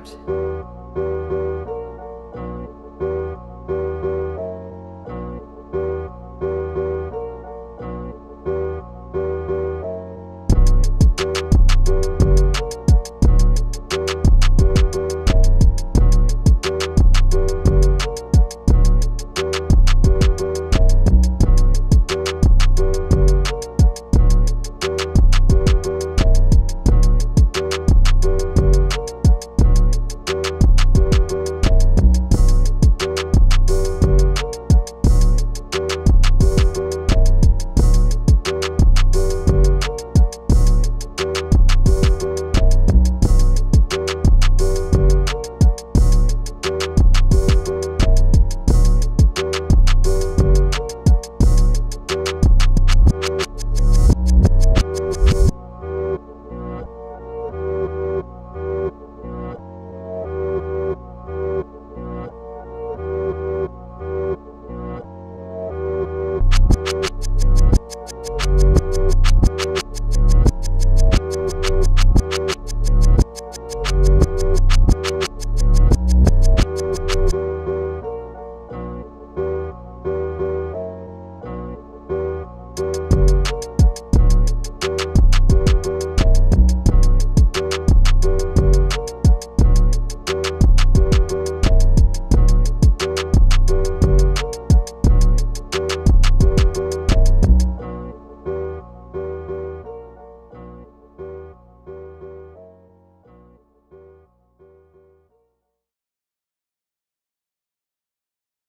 片。